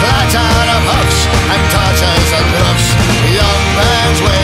clatter of huffs and tartars and ruffs, young man's way.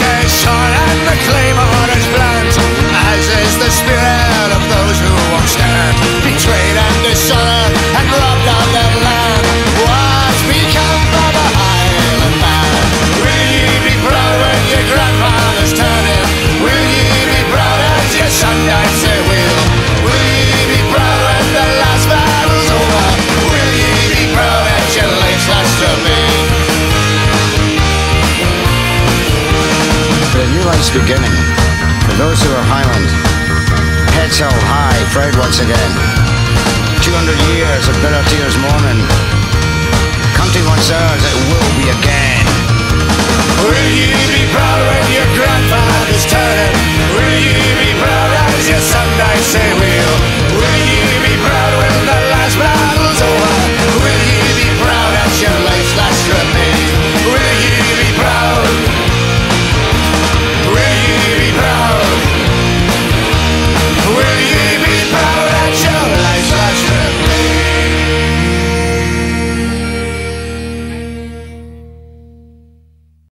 reputation and the claimer. Nice beginning. For those who are Highland, heads held high, proud once again. 200 years of tears mourning.